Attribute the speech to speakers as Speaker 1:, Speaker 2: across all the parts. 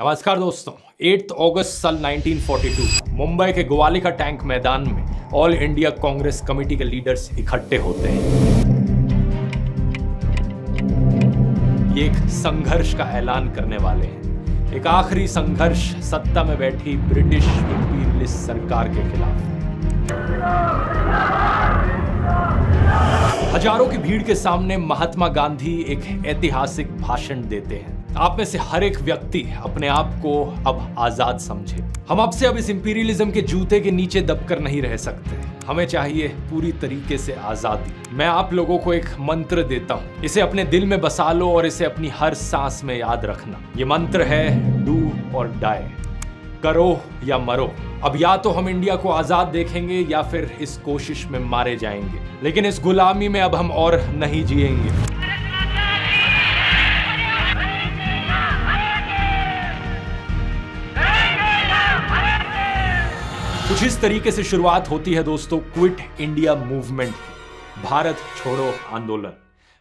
Speaker 1: नमस्कार दोस्तों 8 अगस्त साल 1942 मुंबई के ग्वालिका टैंक मैदान में ऑल इंडिया कांग्रेस कमेटी के लीडर्स इकट्ठे होते हैं। ये एक संघर्ष का ऐलान करने वाले हैं। एक आखिरी संघर्ष सत्ता में बैठी ब्रिटिश इंपीरियलिस्ट सरकार के खिलाफ। हज़ारों की भीड़ के सामने महात्मा गांधी एक ऐतिहासिक भाषण देते हैं। आप में से हर एक व्यक्ति अपने आप को अब आज़ाद समझे। हम अब से अब इस इंपीरियलिज्म के जूते के नीचे दबकर नहीं रह सकते। हमें चाहिए पूरी तरीके से आज़ादी। मैं आप लोगों को एक मंत्र देता हूँ। इसे अपने दिल में बसा लो और इसे अपनी हर सांस में याद रखना। ये मंत्र है, डू और डाई। करो या मरो। अब या तो हम इंडिया को आज़ाद देखेंगे या फिर इस कोशिश में मारे जाएँगे। लेकिन इस गुलामी में अब हम और नहीं जिएँगे। कुछ इस तरीके से शुरुआत होती है दोस्तों, क्विट इंडिया मूवमेंट भारत छोड़ो आंदोलन।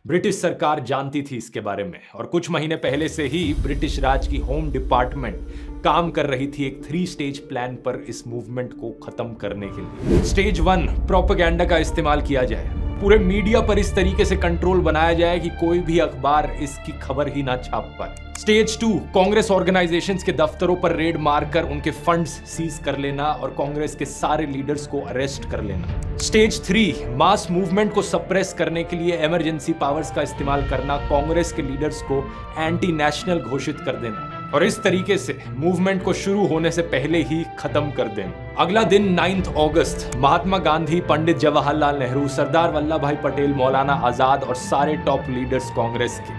Speaker 1: ब्रिटिश सरकार जानती थी इसके बारे में, और कुछ महीने पहले से ही ब्रिटिश राज की होम डिपार्टमेंट काम कर रही थी एक थ्री स्टेज प्लान पर इस मूवमेंट को खत्म करने के लिए। स्टेज वन प्रोपेगेंडा का इस्तेमाल किया जाए। पूरे मीडिया पर इस तरीके से कंट्रोल बनाया जाए कि कोई भी अखबार इसकी खबर ही ना छाप पाए। स्टेज टू कांग्रेस ऑर्गेनाइजेशन के दफ्तरों पर रेड मारकर उनके फंड्स सीज कर लेना और कांग्रेस के सारे लीडर्स को अरेस्ट कर लेना। स्टेज थ्री मास मूवमेंट को सप्रेस करने के लिए इमरजेंसी पावर्स का इस्तेमाल करना, कांग्रेस के लीडर्स को एंटी नेशनल घोषित कर देना। और इस तरीके से मूवमेंट को शुरू होने से पहले ही खत्म कर देना अगला दिन 9 अगस्त, महात्मा गांधी, पंडित जवाहरलाल नेहरू, सरदार वल्लभ भाई पटेल, मौलाना आज़ाद और सारे टॉप लीडर्स कांग्रेस के।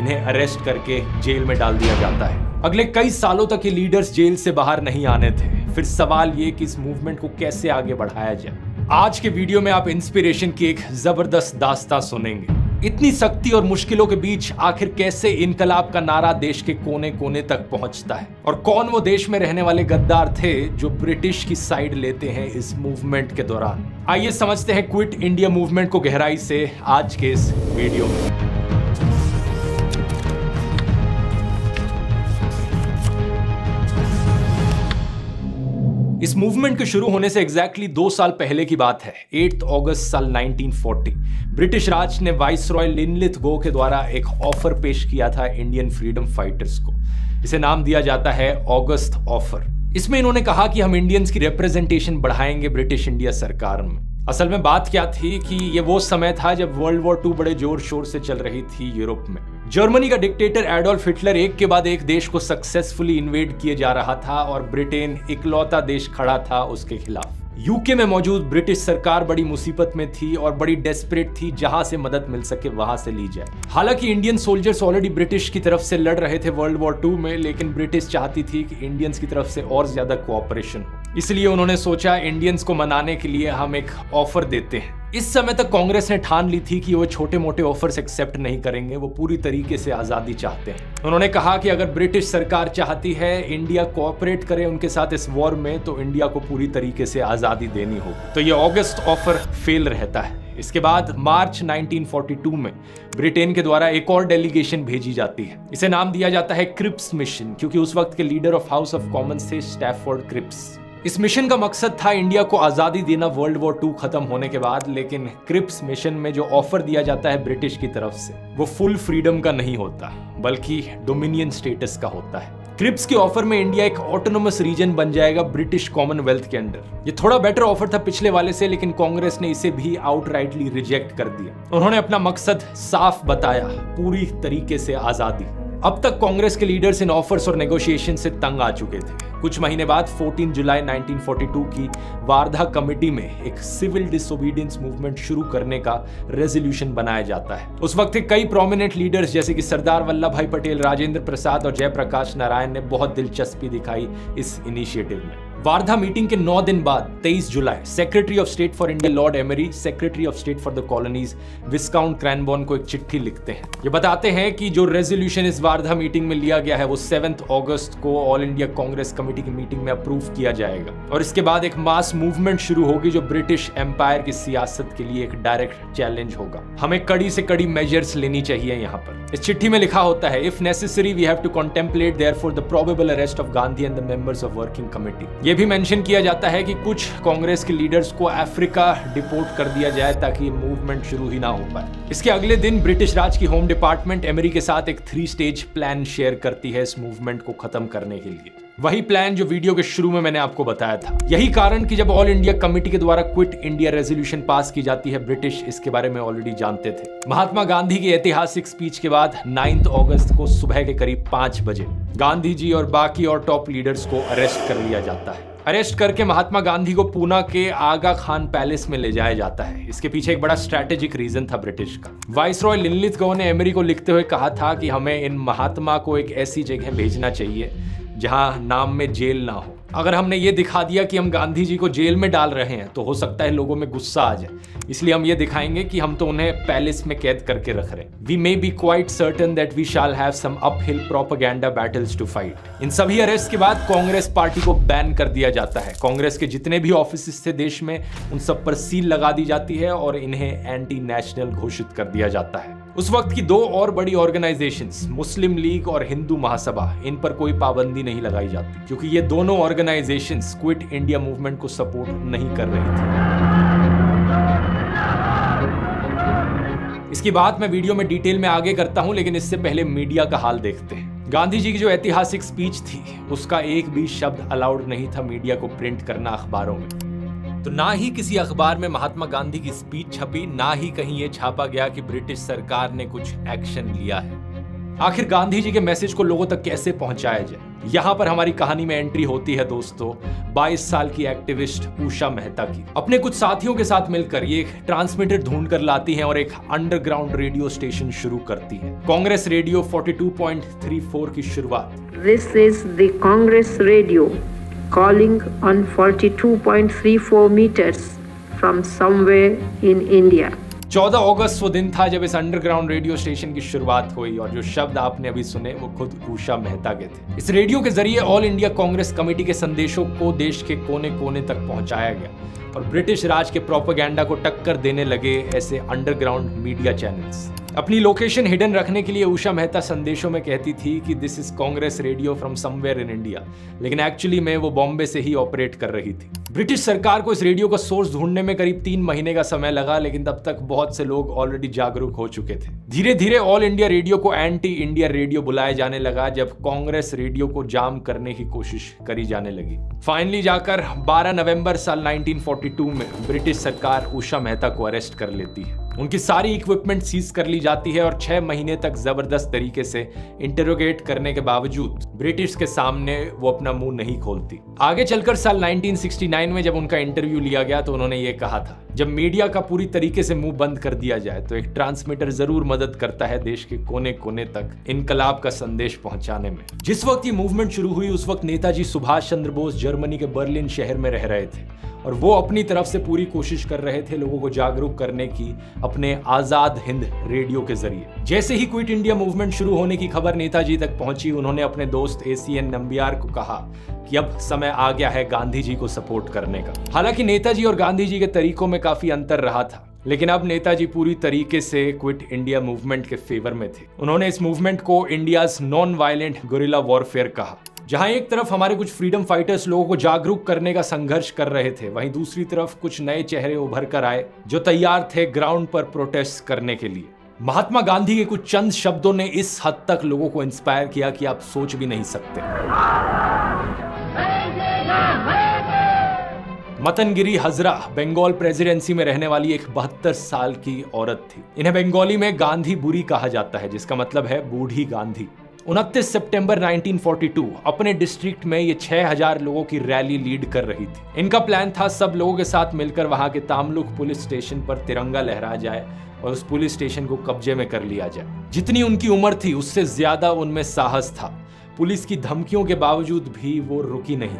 Speaker 1: इन्हें अरेस्ट करके जेल में डाल दिया जाता है। अगले कई सालों तक ये लीडर्स जेल से बाहर नहीं आने थे। फिर सवाल ये कि इस मूवमेंट को कैसे आगे बढ़ाया जाए? आज के वीडियो में आप इंस्पिरेशन की एक ज़बरदस्त दास्ता सुनेंगे। इतनी सख्ती और मुश्किलों के बीच आखिर कैसे इनकलाब का नारा देश के कोने कोने तक पहुँचता है? और कौन वो देश में रहने वाले गद्दार थे जो ब्रिटिश की साइड लेते हैं इस मूवमेंट के दौरान? आइए समझते हैं क्विट इंडिया मूवमेंट को गहराई से आज के इस वीडियो में। इस मूवमेंट के शुरू होने से एग्जैक्टली exactly दो साल पहले की बात है 8 अगस्त साल 1940 ब्रिटिश राज ने वाइस रॉय लिनलिथ गो के द्वारा एक ऑफ़र पेश किया था इंडियन फ्रीडम फाइटर्स को। इसे नाम दिया जाता है ऑगस्ट ऑफ़र इसमें इन्होंने कहा कि हम इंडियंस की रिप्रेजेंटेशन बढ़ाएँगे ब्रिटिश इंडिया सरकार में। असल में बात क्या थी कि ये वो समय था जब वर्ल्ड वॉर टू बड़े ज़ोर शोर से चल रही थी यूरोप में। जर्मनी का डिक्टेटर एडोल्फ हिटलर एक के बाद एक देश को सक्सेसफुली इन्वेड किए जा रहा था और ब्रिटेन इकलौता देश खड़ा था उसके खिलाफ। यूके में मौजूद ब्रिटिश सरकार बड़ी मुसीबत में थी और बड़ी डेस्परेट थी, जहाँ से मदद मिल सके, वहाँ से ली जाए। हालाँकि इंडियन सोल्जर्स ऑलरेडी ब्रिटिश की तरफ़ से लड़ रहे थे वर्ल्ड वॉर टू में, लेकिन ब्रिटिश चाहती थी कि इंडियंस की तरफ़ से और ज़्यादा कोऑपरेशन हो। इसलिए उन्होंने सोचा इंडियंस को मनाने के लिए हम एक ऑफ़र देते हैं। इस समय तक कांग्रेस ने ठान ली थी कि वो छोटे मोटे ऑफर्स एक्सेप्ट नहीं करेंगे, वो पूरी तरीके से आज़ादी चाहते हैं। उन्होंने कहा कि अगर ब्रिटिश सरकार चाहती है, इंडिया कोऑपरेट करे उनके साथ इस वॉर में तो इंडिया को पूरी तरीके से आज़ादी देनी होगी। तो ये ऑगस्ट ऑफ़र फेल रहता है। इसके बाद मार्च 1942 में ब्रिटेन के द्वारा एक और डेलीगेशन भेजी जाती है। इसे नाम दिया जाता है क्रिप्स मिशन क्योंकि उस वक्त के leader of House of Commons थे स्टैफोर्ड क्रिप्स इस मिशन का मकसद था इंडिया को आज़ादी देना वर्ल्ड वॉर टू खत्म होने के बाद, लेकिन क्रिप्स मिशन में जो ऑफ़र दिया जाता है ब्रिटिश की तरफ़ से, वो फुल फ्रीडम का नहीं होता, बल्कि डोमिनियन स्टेटस का होता है। क्रिप्स के ऑफ़र में इंडिया एक ऑटोनोमस रीजन बन जाएगा ब्रिटिश कॉमनवेल्थ के अंडर ये थोड़ा बेटर ऑफ़र था पिछले वाले से, लेकिन कांग्रेस ने इसे भी आउटराइटली रिजेक्ट कर दिया। उन्होंने अपना मकसद साफ़ बताया, पूरी तरीके से आज़ादी। अब तक कांग्रेस के लीडर्स इन ऑफर्स और नेगोशिएशन से तंग आ चुके थे। कुछ महीने बाद 14 जुलाई 1942 की वारधा कमेटी में एक सिविल डिसोबीडियंस मूवमेंट शुरू करने का रेजोल्यूशन बनाया जाता है। उस वक्त के कई प्रोमिनेंट लीडर्स जैसे कि सरदार वल्लभ भाई पटेल, राजेंद्र प्रसाद और जयप्रकाश नारायण ने बहुत दिलचस्पी दिखाई इस इनिशिएटिव में। वार्धा मीटिंग के नौ दिन बाद 23 जुलाई secretary of state for India Lord Amery secretary of state for the colonies viscount Cranborne को एक चिट्ठी लिखते हैं। ये बताते हैं कि जो रेजोल्यूशन इस वार्धा मीटिंग में लिया गया है, वो सेवेंथ ऑगस्ट को ऑल इंडिया कांग्रेस कमेटी की मीटिंग में अप्रूव किया जाएगा। और इसके बाद एक मास मूवमेंट शुरू होगी, जो ब्रिटिश एम्पायर की सियासत के लिए एक डायरेक्ट चैलेंज होगा। हमें कड़ी से कड़ी मेजर्स लेनी चाहिए यहाँ पर। इस चिट्ठी में लिखा होता है if necessary we have to contemplate therefore the probable arrest of Gandhi and the members of working committee ये भी मेंशन किया जाता है कि कुछ कांग्रेस के लीडर्स को अफ्रीका डिपोर्ट कर दिया जाए ताकि मूवमेंट शुरू ही ना हो पाए। इसके अगले दिन ब्रिटिश राज की होम डिपार्टमेंट एमरी के साथ एक थ्री स्टेज प्लान शेयर करती है इस मूवमेंट को खत्म करने के लिए। वही प्लान जो वीडियो के शुरू में मैंने आपको बताया था। यही कारण कि जब ऑल इंडिया कमेटी के द्वारा क्विट इंडिया रेजोल्यूशन पास की जाती है ब्रिटिश इसके बारे में ऑलरेडी जानते थे। महात्मा गांधी की ऐतिहासिक स्पीच के बाद 9 अगस्त को सुबह के करीब पाँच बजे गांधी जी और बाकी और टॉप लीडर्स को अरेस्ट कर लिया जाता है। अरेस्ट करके महात्मा गांधी को पूना के आगा खान पैलेस में ले जाया जाता है। इसके पीछे एक बड़ा स्ट्रैटेजिक रीजन था ब्रिटिश का। वाइस रॉय लिनलिथ गो ने एमरी को लिखते हुए कहा था कि हमें इन महात्मा को एक ऐसी जगह भेजना चाहिए जहाँ नाम में जेल ना हो। अगर हमने ये दिखा दिया कि हम गांधी जी को जेल में डाल रहे हैं तो हो सकता है लोगों में गुस्सा आ जाए। इसलिए हम ये दिखाएँगे कि हम तो उन्हें पैलेस में कैद करके रख रहे हैं। We may be quite certain that we shall have some uphill propaganda battles to fight in सभी अरेस्ट के बाद कांग्रेस पार्टी को बैन कर दिया जाता है। कांग्रेस के जितने भी ऑफ़िस थे देश में, उन सब पर सील लगा दी जाती है और इन्हें एंटी नेशनल घोषित कर दिया जाता है। उस वक्त की दो और बड़ी ऑर्गेनाइजेशंस मुस्लिम लीग और हिंदू महासभा इन पर कोई पाबंदी नहीं लगाई जाती, क्योंकि ये दोनों ऑर्गेनाइजेशंस क्विट इंडिया मूवमेंट को सपोर्ट नहीं कर रही थी। इसकी बात मैं वीडियो में डिटेल में आगे करता हूँ, लेकिन इससे पहले मीडिया का हाल देखते हैं। गांधी जी की जो ऐतिहासिक स्पीच थी, उसका एक भी शब्द अलाउड नहीं था मीडिया को प्रिंट करना अखबारों में। तो ना ही किसी अखबार में महात्मा गांधी की स्पीच छपी, ना ही कहीं ये छापा गया कि ब्रिटिश सरकार ने कुछ एक्शन लिया है। आखिर गांधी जी के मैसेज को लोगों तक कैसे पहुँचाया जाए? यहाँ पर हमारी कहानी में एंट्री होती है दोस्तों 22 साल की एक्टिविस्ट उषा मेहता की। अपने कुछ साथियों के साथ मिलकर ये एक ट्रांसमीटर ढूंढ कर लाती हैं और एक अंडरग्राउंड रेडियो स्टेशन शुरू करती है। कांग्रेस रेडियो 42.34 की शुरुआत।
Speaker 2: This is the Congress radio calling on 42.34 meters from somewhere in India.
Speaker 1: 14 अगस्त वो दिन था जब इस अंडरग्राउंड रेडियो स्टेशन की शुरुआत हुई और जो शब्द आपने अभी सुने, वो खुद उषा मेहता के थे इस रेडियो के ज़रिए ऑल इंडिया कांग्रेस कमेटी के संदेशों को देश के कोने कोने तक पहुँचाया गया और ब्रिटिश राज के प्रोपेगेंडा को टक्कर देने लगे ऐसे अंडरग्राउंड मीडिया चैनल्स अपनी लोकेशन हिडन रखने के लिए उषा मेहता संदेशों में कहती थी कि this is Congress radio from somewhere in India लेकिन एक्चुअली में वो बॉम्बे से ही ऑपरेट कर रही थी। ब्रिटिश सरकार को इस रेडियो का सोर्स ढूँढने में करीब तीन महीने का समय लगा, लेकिन तब तक बहुत से लोग ऑलरेडी जागरूक हो चुके थे। धीरे धीरे ऑल इंडिया रेडियो को एंटी इंडिया रेडियो बुलाया जाने लगा, जब कांग्रेस रेडियो को जाम करने की कोशिश करी जाने लगी। फाइनली जाकर 12 नवंबर साल 1942 में ब्रिटिश सरकार उषा मेहता को अरेस्ट कर लेती है। उनकी सारी इक्विपमेंट सीज कर ली जाती है और छह महीने तक ज़बरदस्त तरीके से इंटरोगेट करने के बावजूद ब्रिटिश के सामने वो अपना मुँह नहीं खोलती। आगे चलकर साल 1969 में जब उनका इंटरव्यू लिया गया तो उन्होंने ये कहा था, जब मीडिया का पूरी तरीके से मुँह बंद कर दिया जाए तो एक ट्रांसमीटर ज़रूर मदद करता है देश के कोने कोने तक इनकलाब का संदेश पहुँचाने में। जिस वक्त ये मूवमेंट शुरू हुई, उस वक्त नेताजी सुभाष चंद्र बोस जर्मनी के बर्लिन शहर में रह रहे थे और वो अपनी तरफ़ से पूरी कोशिश कर रहे थे लोगों को जागरूक करने की अपने आज़ाद हिंद रेडियो के ज़रिए। जैसे ही क्विट इंडिया मूवमेंट शुरू होने की खबर नेताजी तक पहुँची, उन्होंने अपने दोस्त एसीएन नंबियार को कहा कि अब समय आ गया है गांधी जी को सपोर्ट करने का। हालाँकि नेताजी और गांधी जी के तरीकों में काफ़ी अंतर रहा था, लेकिन अब नेताजी पूरी तरीके से क्विट इंडिया मूवमेंट के फेवर में थे। उन्होंने इस मूवमेंट को India's non violent guerrilla warfare कहा, जहाँ एक तरफ़ हमारे कुछ फ्रीडम फाइटर्स लोगों को जागरूक करने का संघर्ष कर रहे थे, वहीं दूसरी तरफ़ कुछ नए चेहरे उभर कर आए, जो तैयार थे ग्राउंड पर प्रोटेस्ट करने के लिए। महात्मा गांधी के कुछ चंद शब्दों ने इस हद तक लोगों को इंस्पायर किया कि आप सोच भी नहीं सकते। मतनगिरी हजरा, बंगाल प्रेसिडेंसी में रहने वाली एक बहत्तर साल की औरत थी। इन्हें बंगाली में गांधी बुरी कहा जाता है, जिसका मतलब है बूढ़ी गांधी। उनतीस सितंबर 1942 अपने डिस्ट्रिक्ट में ये 6000 लोगों की रैली लीड कर रही थी। इनका प्लान था सब लोगों के साथ मिलकर वहाँ के तामलुक पुलिस स्टेशन पर तिरंगा लहरा जाए। और उस पुलिस स्टेशन को कब्जे में कर लिया जाए। जितनी उनकी उम्र थी, उससे ज़्यादा उनमें साहस था। पुलिस की धमकियों के बावजूद भी वो रुकी नहीं।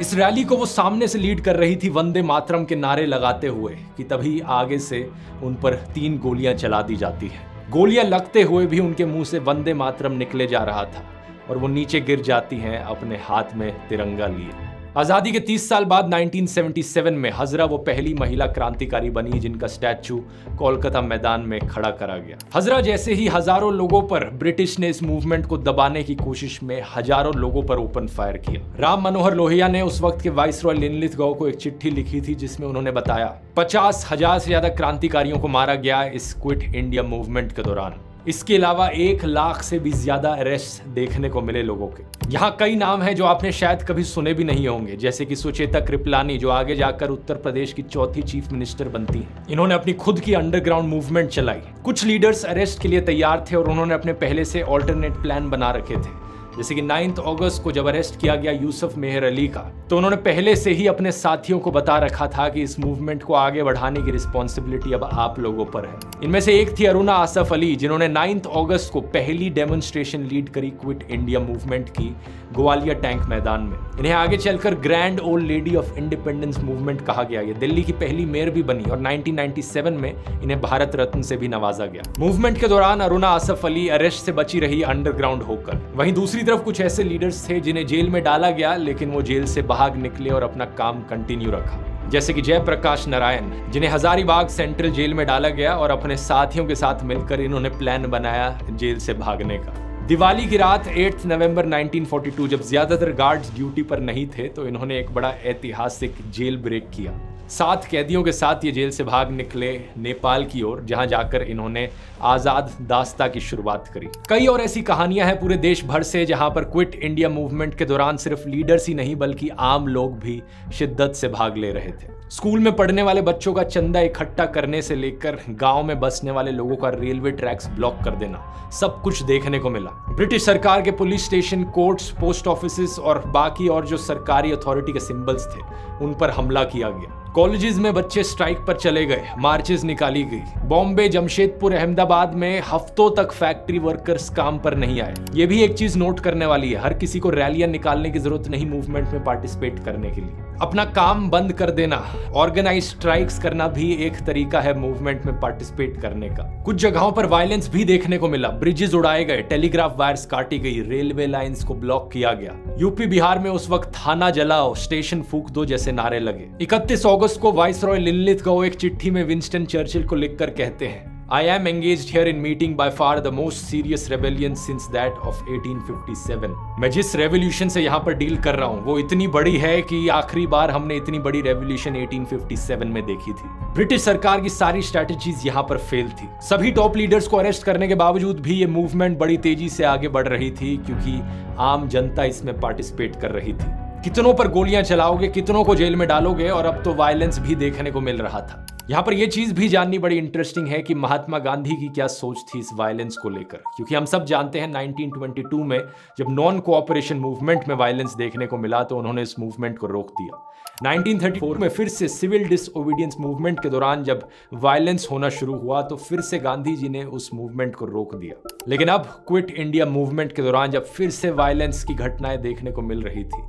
Speaker 1: इस रैली को वो सामने से लीड कर रही थी वंदे मातरम के नारे लगाते हुए, कि तभी आगे से उन पर तीन गोलियाँ चला दी जाती है। गोलियाँ लगते हुए भी उनके मुँह से वंदे मातरम निकले जा रहा था, और वो नीचे गिर जाती हैं अपने हाथ में तिरंगा लिए। आज़ादी के 30 साल बाद 1977 में हजरा वो पहली महिला क्रांतिकारी बनी जिनका स्टैचू कोलकाता मैदान में खड़ा करा गया। हजरा जैसे ही हज़ारों लोगों पर ब्रिटिश ने इस मूवमेंट को दबाने की कोशिश में हज़ारों लोगों पर ओपन फायर किया। राम मनोहर लोहिया ने उस वक्त के वाइस रॉय लिनलिथ गौ को एक चिट्ठी लिखी थी जिसमें उन्होंने बताया, पचास हज़ार से ज़्यादा क्रांतिकारियों को मारा गया इस क्विट इंडिया मूवमेंट के दौरान। इसके अलावा एक लाख से भी ज़्यादा अरेस्ट देखने को मिले लोगों के। यहाँ कई नाम हैं जो आपने शायद कभी सुने भी नहीं होंगे, जैसे कि सुचेता कृपलानी जो आगे जाकर उत्तर प्रदेश की चौथी चीफ मिनिस्टर बनती हैं। इन्होंने अपनी खुद की अंडरग्राउंड मूवमेंट चलाई। कुछ लीडर्स अरेस्ट के लिए तैयार थे और उन्होंने अपने पहले से ऑल्टरनेट प्लान बना रखे थे। जैसे कि नाइन्थ अगस्त को जब अरेस्ट किया गया यूसुफ मेहर अली का तो उन्होंने पहले से ही अपने साथियों को बता रखा था कि इस मूवमेंट को आगे बढ़ाने की रिस्पॉन्सिबिलिटी अब आप लोगों पर है। इनमें से एक थी अरुणा आसफ अली, जिन्होंने नाइन्थ अगस्त को पहली डेमोन्स्ट्रेशन लीड करी क्विट इंडिया मूवमेंट की ग्वालियर टैंक मैदान में। इन्हें आगे चलकर grand old lady of independence movement कहा गया। ये दिल्ली की पहली मेयर भी बनी और 1997 में इन्हें भारत रत्न से भी नवाजा गया। मूवमेंट के दौरान अरुणा आसफ अली अरेस्ट से बची रही अंडरग्राउंड होकर। वहीं दूसरी तरफ़ कुछ ऐसे लीडर्स थे जिन्हें जेल में डाला गया, लेकिन वो जेल से भाग निकले और अपना काम कंटिन्यू रखा। जैसे कि जयप्रकाश नारायण, जिन्हें हजारीबाग सेंट्रल जेल में डाला गया और अपने साथियों के साथ मिलकर इन्होंने प्लान बनाया जेल से भागने का। दिवाली की रात 8 नवंबर 1942 जब ज़्यादातर गार्ड्स ड्यूटी पर नहीं थे तो इन्होंने एक बड़ा ऐतिहासिक जेल ब्रेक किया। सात कैदियों के साथ ये जेल से भाग निकले नेपाल की ओर, जहाँ जाकर इन्होंने आज़ाद दास्ता की शुरुआत करी। कई और ऐसी कहानियाँ हैं पूरे देश भर से, जहाँ पर क्विट इंडिया मूवमेंट के दौरान सिर्फ़ लीडर्स ही नहीं, बल्कि आम लोग भी शिद्दत से भाग ले रहे थे। स्कूल में पढ़ने वाले बच्चों का चंदा इकट्ठा करने से लेकर गाँव में बसने वाले लोगों का रेलवे ट्रैक्स ब्लॉक कर देना, सब कुछ देखने को मिला। ब्रिटिश सरकार के police station, courts, post office और बाकी और जो सरकारी अथॉरिटी के सिंबल्स थे, उन पर हमला किया गया। कॉलेजेस में बच्चे स्ट्राइक पर चले गए, मार्चेस निकाली गई। बॉम्बे, जमशेदपुर, अहमदाबाद में हफ्तों तक फैक्ट्री वर्कर्स काम पर नहीं आए। ये भी एक चीज़ नोट करने वाली है, हर किसी को रैलियाँ निकालने की ज़रूरत नहीं मूवमेंट में पार्टिसिपेट करने के लिए। अपना काम बंद कर देना, ऑर्गेनाइज स्ट्राइक्स करना भी एक तरीका है मूवमेंट में पार्टिसिपेट करने का। कुछ जगहों पर वायलेंस भी देखने को मिला, ब्रिजेस उड़ाए गए, टेलीग्राफ वायर्स काटी गई, रेलवे लाइंस को ब्लॉक किया गया। यूपी बिहार में उस वक्त थाना जलाओ, स्टेशन फूक दो जैसे नारे लगे। इकतीस अगस्त को वाइस रॉय लिनलिथ गो एक चिट्ठी में विंस्टन चर्चिल को लिखकर कहते हैं, I am engaged here in meeting by far the most serious rebellion since that of 1857. मैं जिस रेवोल्यूशन से यहाँ पर डील कर रहा हूँ, वो इतनी बड़ी है कि आखिरी बार हमने इतनी बड़ी रेवोल्यूशन 1857 में देखी थी। ब्रिटिश सरकार की सारी स्ट्रेटेजीज यहाँ पर फेल थी। सभी टॉप लीडर्स को अरेस्ट करने के बावजूद भी ये मूवमेंट बड़ी तेज़ी से आगे बढ़ रही थी, क्योंकि आम जनता इसमें पार्टिसिपेट कर रही थी। कितनों पर गोलियाँ चलाओगे, कितनों को जेल में डालोगे और अब तो वायलेंस भी देखने को मिल रहा था। यहाँ पर यह चीज़ भी जाननी बड़ी इंटरेस्टिंग है कि महात्मा गांधी की क्या सोच थी इस वायलेंस को लेकर। क्योंकि हम सब जानते हैं 1922 में जब नॉन कोऑपरेशन मूवमेंट में वायलेंस देखने को मिला तो उन्होंने इस मूवमेंट को रोक दिया। 1934 में फिर से सिविल डिसओबीडियंस मूवमेंट के दौरान जब वायलेंस होना शुरू हुआ तो फिर से गांधी जी ने उस मूवमेंट को रोक दिया। लेकिन अब क्विट इंडिया मूवमेंट के दौरान जब फिर से वायलेंस की घटनाएँ देखने को मिल रही थी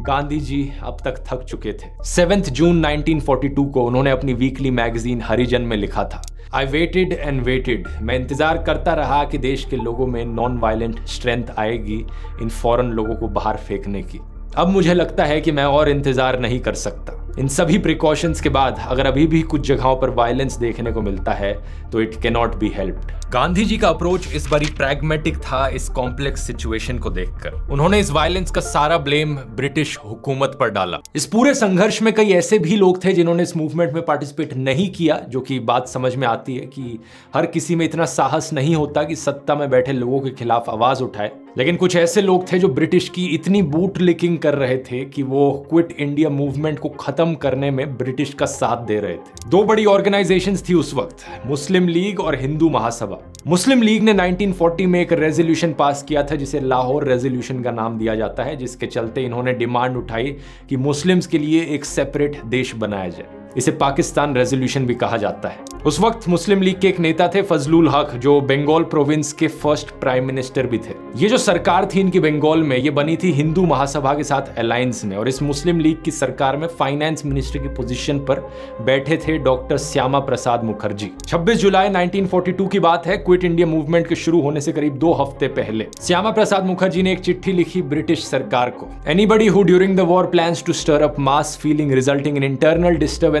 Speaker 1: गांधी जी अब तक थक चुके थे। सेवेंथ जून 1942 को उन्होंने अपनी वीकली मैगजीन हरिजन में लिखा था। आई वेटेड एंड वेटेड मैं इंतज़ार करता रहा कि देश के लोगों में नॉन वायलेंट स्ट्रेंथ आएगी, इन फॉरन लोगों को बाहर फेंकने की। अब मुझे लगता है कि मैं और इंतज़ार नहीं कर सकता। इन सभी प्रिकॉशंस के बाद अगर अभी भी कुछ जगहों पर वायलेंस देखने को मिलता है तो it can not be helped Gandhi ji का अप्रोच इस बारी प्रैग्मेटिक था इस कॉम्प्लेक्स सिचुएशन को देखकर। उन्होंने इस वायलेंस का सारा ब्लेम ब्रिटिश हुकूमत पर डाला। इस पूरे संघर्ष में कई ऐसे भी लोग थे जिन्होंने इस मूवमेंट में पार्टिसिपेट नहीं किया जो कि बात समझ में आती है कि हर किसी में इतना साहस नहीं होता कि सत्ता में बैठे लोगों के खिलाफ आवाज़ उठाए। लेकिन कुछ ऐसे लोग थे जो ब्रिटिश की इतनी बूट लिकिंग कर रहे थे कि वो क्विट इंडिया मूवमेंट को खत्म करने में ब्रिटिश का साथ दे रहे थे। दो बड़ी ऑर्गेनाइजेशंस थी उस वक्त मुस्लिम लीग और हिंदू महासभा मुस्लिम लीग ने 1940 में एक रेजोल्यूशन पास किया था, जिसे लाहौर रेजोल्यूशन का नाम दिया जाता है, जिसके चलते इन्होंने डिमांड उठाई कि मुस्लिम्स के लिए एक सेपरेट देश बनाया जाए। इसे पाकिस्तान रेजोल्यूशन भी कहा जाता है। उस वक्त मुस्लिम लीग के एक नेता थे फजलुल हक, जो बंगाल प्रोविंस के फ़र्स्ट प्राइम मिनिस्टर भी थे। ये जो सरकार थी इनकी बंगाल में, ये बनी थी हिंदू महासभा के साथ अलायंस में और इस मुस्लिम लीग की सरकार में फाइनेंस मिनिस्टर की पोजीशन पर बैठे थे डॉक्टर श्यामा प्रसाद मुखर्जी। 26 जुलाई 1942 की बात है, क्विट इंडिया मूवमेंट के शुरू होने से करीब दो हफ़्ते पहले। श्यामा प्रसाद मुखर्जी ने एक चिट्ठी लिखी ब्रिटिश सरकार को। Anybody who during the war plans to stir up mass feeling resulting in internal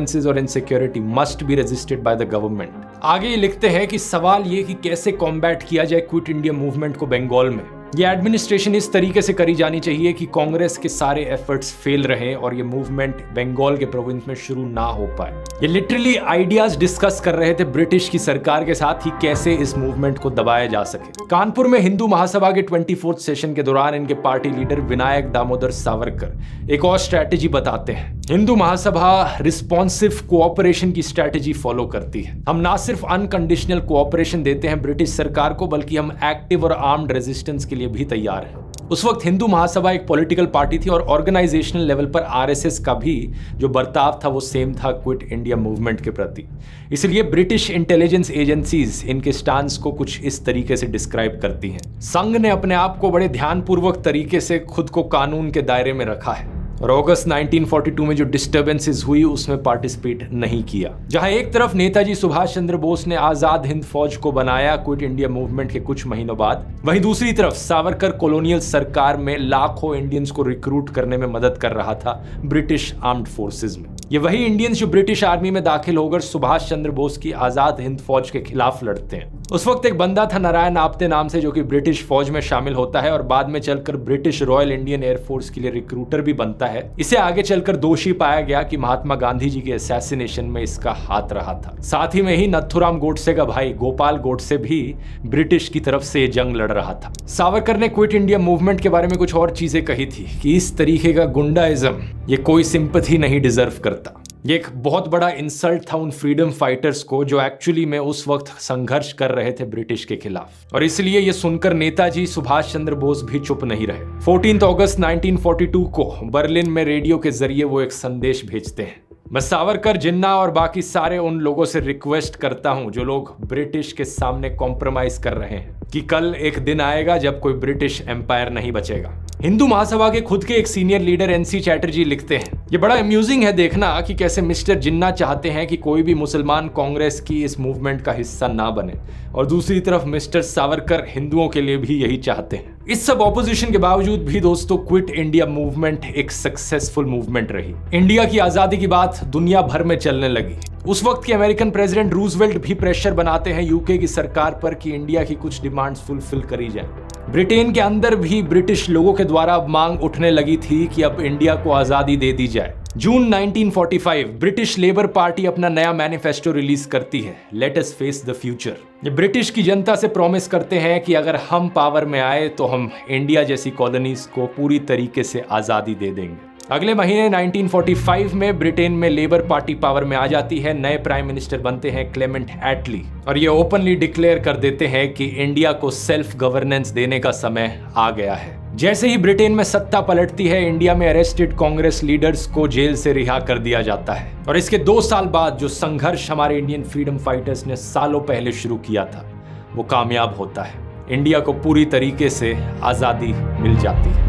Speaker 1: disturbances और insecurity must be registered by the government आगे लिखते हैं कि सवाल ये कि कैसे कॉम्बैट किया जाए क्विट इंडिया मूवमेंट को बंगाल में। ये एडमिनिस्ट्रेशन इस तरीके से करी जानी चाहिए कि कांग्रेस के सारे एफर्ट्स फेल रहे और ये मूवमेंट बंगाल के प्रोविंस में शुरू ना हो पाए। ये लिटरली आइडियाज़ डिस्कस कर रहे थे ब्रिटिश की सरकार के साथ ही कैसे इस मूवमेंट को दबाया जा सके। कानपुर में हिंदू महासभा के ट्वेंटी सेशन के दौरान इनके पार्टी लीडर विनायक दामोदर सावरकर। एक और स्ट्रैटेजी बताते हैं। हिंदू महासभा रिस्पॉन्सिव कोऑपरेशन की स्ट्रैटेजी फॉलो करती है। हम ना सिर्फ़ अनकंडीशनल कोऑपरेशन देते हैं ब्रिटिश सरकार को, बल्कि हम एक्टिव और आर्म्ड रेजिस्टेंस के लिए भी तैयार है। उस वक्त हिंदू महासभा एक पॉलिटिकल पार्टी थी और ऑर्गेनाइजेशनल लेवल पर आरएसएस का भी जो बर्ताव था, वो सेम था क्विट इंडिया मूवमेंट के प्रति। इसलिए ब्रिटिश इंटेलिजेंस एजेंसीज इनके स्टांस को कुछ इस तरीके से डिस्क्राइब करती हैं। संघ ने अपने आप को बड़े ध्यानपूर्वक तरीके से खुद को कानून के दायरे में रखा है। और अगस्त 1942 में जो डिस्टर्बेंसेस हुई, उसमें पार्टिसिपेट नहीं किया। जहाँ एक तरफ़ नेताजी सुभाष चंद्र बोस ने आज़ाद हिंद फौज को बनाया क्विट इंडिया मूवमेंट के कुछ महीनों बाद, वहीं दूसरी तरफ़ सावरकर कॉलोनियल सरकार में लाखों इंडियंस को रिक्रूट करने में मदद कर रहा था ब्रिटिश आर्म्ड फोर्सेज में। ये वही इंडियंस जो ब्रिटिश आर्मी में दाखिल होकर सुभाष चंद्र बोस की आज़ाद हिंद फौज के खिलाफ लड़ते हैं। उस वक्त एक बंदा था नारायण आपते नाम से, जो कि ब्रिटिश फौज में शामिल होता है और बाद में चलकर ब्रिटिश रॉयल इंडियन एयरफोर्स के लिए रिक्रूटर भी बनता है। इसे आगे चलकर दोषी पाया गया कि महात्मा गांधी जी के असैसिनेशन में इसका हाथ रहा था। साथ ही में ही नथुराम गोडसे का भाई गोपाल गोडसे भी ब्रिटिश की तरफ़ से जंग लड़ रहा था। सावरकर ने क्विट इंडिया मूवमेंट के बारे में कुछ और चीज़ें कही थी कि इस तरीके का गुंडाइज्म ये कोई सिंपथी नहीं डिजर्व करता। ये एक बहुत बड़ा इंसल्ट था उन फ्रीडम फाइटर्स को जो एक्चुअली में उस वक्त संघर्ष कर रहे थे ब्रिटिश के खिलाफ। और इसलिए ये सुनकर नेताजी सुभाष चंद्र बोस भी चुप नहीं रहे। 14 अगस्त 1942 को बर्लिन में रेडियो के ज़रिए वो एक संदेश भेजते हैं। मैं सावरकर, जिन्ना और बाकी सारे उन लोगों से रिक्वेस्ट करता हूँ जो लोग ब्रिटिश के सामने कॉम्प्रोमाइज कर रहे हैं कि कल एक दिन आएगा जब कोई ब्रिटिश एम्पायर नहीं बचेगा। हिंदू महासभा के खुद के एक सीनियर लीडर एनसी चैटर्जी लिखते हैं। ये बड़ा अम्यूजिंग है देखना कि कैसे मिस्टर जिन्ना चाहते हैं कि कोई भी मुसलमान कांग्रेस की इस मूवमेंट का हिस्सा ना बने। और दूसरी तरफ़ मिस्टर सावरकर हिंदुओं के लिए भी यही चाहते हैं। इस सब ऑपोजिशन के बावजूद भी दोस्तों क्विट इंडिया मूवमेंट एक सक्सेसफुल मूवमेंट रही। इंडिया की आज़ादी की बात दुनिया भर में चलने लगी। उस वक्त के अमेरिकन प्रेसिडेंट रूजवेल्ट भी प्रेशर बनाते हैं यूके की सरकार पर कि इंडिया की कुछ डिमांड्स फुलफिल करी जाए। ब्रिटेन के अंदर भी ब्रिटिश लोगों के द्वारा अब मांग उठने लगी थी कि अब इंडिया को आज़ादी दे दी जाए। जून 1945 ब्रिटिश लेबर पार्टी अपना नया मैनिफेस्टो रिलीज़ करती है। Let us face the future British की जनता से प्रॉमिस करते हैं कि अगर हम पावर में आए तो हम इंडिया जैसी कॉलोनीज को पूरी तरीके से आज़ादी दे देंगे। अगले महीने 1945 में ब्रिटेन में लेबर पार्टी पावर में आ जाती है। नए प्राइम मिनिस्टर बनते हैं क्लेमेंट एटली। और ये ओपनली डिक्लेयर कर देते हैं कि इंडिया को सेल्फ गवर्नेंस देने का समय आ गया है। जैसे ही ब्रिटेन में सत्ता पलटती है, इंडिया में अरेस्टेड कांग्रेस लीडर्स को जेल से रिहा कर दिया जाता है। और इसके दो साल बाद जो संघर्ष हमारे इंडियन फ्रीडम फाइटर्स ने सालों पहले शुरू किया था, वो कामयाब होता है। इंडिया को पूरी तरीके से आज़ादी मिल जाती है।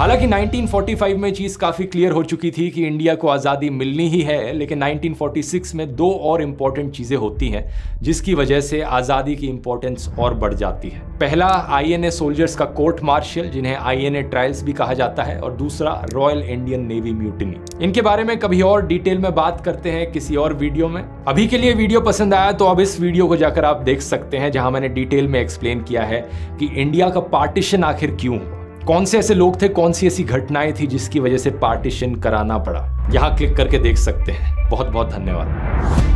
Speaker 1: हालाँकि 1945 में चीज़ काफ़ी क्लियर हो चुकी थी कि इंडिया को आज़ादी मिलनी ही है, लेकिन 1946 में दो और इंपॉर्टेंट चीज़ें होती हैं, जिसकी वजह से आज़ादी की इंपॉर्टेंस और बढ़ जाती है। पहला आईएनए सोल्जर्स का कोर्ट मार्शल जिन्हें आईएनए ट्रायल्स भी कहा जाता है, और दूसरा रॉयल इंडियन नेवी म्यूटिनी इनके बारे में कभी और डिटेल में बात करते हैं किसी और वीडियो में? अभी के लिए वीडियो पसंद आया तो अब इस वीडियो को जाकर आप देख सकते हैं, जहाँ मैंने डिटेल में एक्सप्लेन किया है कि इंडिया का पार्टीशन आखिर क्यों कौन से ऐसे लोग थे, कौन सी ऐसी घटनाएँ थी जिसकी वजह से पार्टीशन कराना पड़ा? यहाँ क्लिक करके देख सकते हैं। बहुत बहुत धन्यवाद।